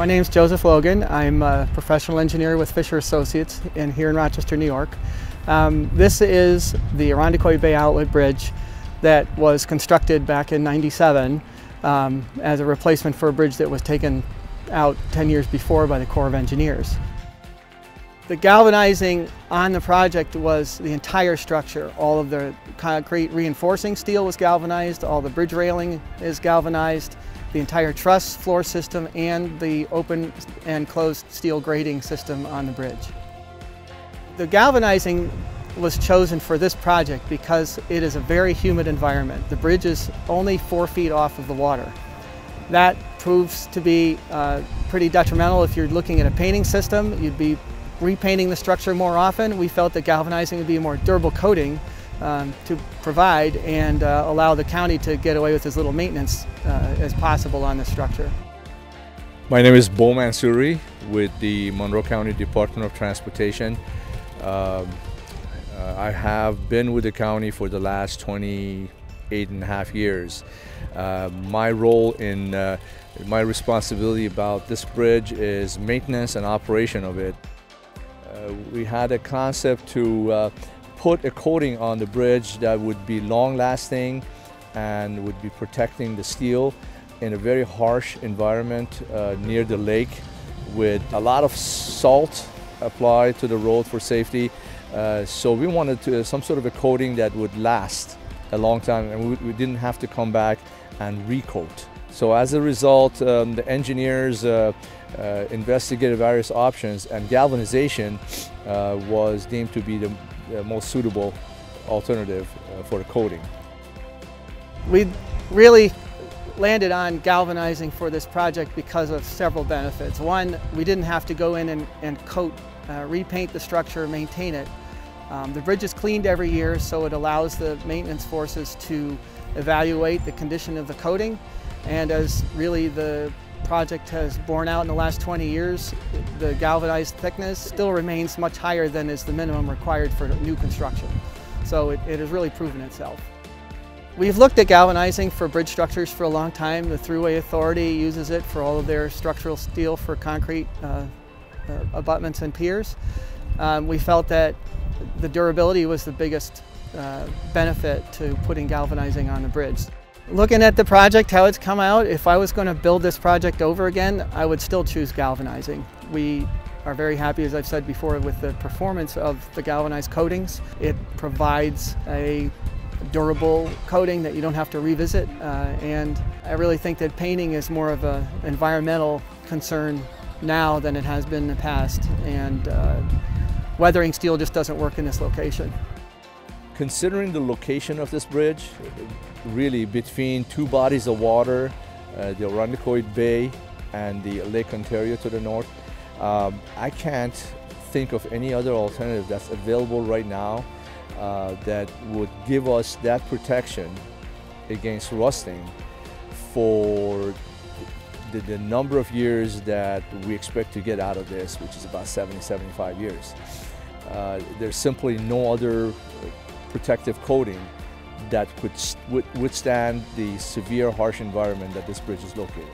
My name is Joseph Logan. I'm a professional engineer with Fisher Associates in here in Rochester, New York. Um, this is the Irondequoit Bay Outlet Bridge that was constructed back in 97 um, as a replacement for a bridge that was taken out 10 years before by the Corps of Engineers. The galvanizing on the project was the entire structure. All of the concrete reinforcing steel was galvanized, all the bridge railing is galvanized, the entire truss floor system and the open and closed steel grating system on the bridge. The galvanizing was chosen for this project because it is a very humid environment. The bridge is only four feet off of the water. That proves to be uh, pretty detrimental if you're looking at a painting system. You'd be repainting the structure more often. We felt that galvanizing would be a more durable coating um, to provide and uh, allow the county to get away with as little maintenance uh, as possible on the structure. My name is Bo Mansouri with the Monroe County Department of Transportation. Um, uh, I have been with the county for the last 28 and a half years. Uh, my role in uh, my responsibility about this bridge is maintenance and operation of it. Uh, we had a concept to uh, put a coating on the bridge that would be long lasting and would be protecting the steel in a very harsh environment uh, near the lake with a lot of salt applied to the road for safety. Uh, so we wanted to, some sort of a coating that would last a long time and we, we didn't have to come back and recoat. So as a result, um, the engineers uh, uh, investigated various options and galvanization uh, was deemed to be the most suitable alternative uh, for the coating. We really landed on galvanizing for this project because of several benefits. One, we didn't have to go in and, and coat, uh, repaint the structure, maintain it. Um, the bridge is cleaned every year, so it allows the maintenance forces to evaluate the condition of the coating and as really the project has borne out in the last 20 years, the galvanized thickness still remains much higher than is the minimum required for new construction. So it, it has really proven itself. We've looked at galvanizing for bridge structures for a long time. The Thruway Authority uses it for all of their structural steel for concrete uh, uh, abutments and piers. Um, we felt that the durability was the biggest uh, benefit to putting galvanizing on the bridge. Looking at the project, how it's come out, if I was going to build this project over again, I would still choose galvanizing. We are very happy, as I've said before, with the performance of the galvanized coatings. It provides a durable coating that you don't have to revisit, uh, and I really think that painting is more of an environmental concern now than it has been in the past, and uh, weathering steel just doesn't work in this location. Considering the location of this bridge, really between two bodies of water, uh, the Irondequoit Bay and the Lake Ontario to the north, um, I can't think of any other alternative that's available right now uh, that would give us that protection against rusting for the, the, number of years that we expect to get out of this, which is about 70, 75 years. Uh, there's simply no other protective coating that could withstand the severe harsh environment that this bridge is located.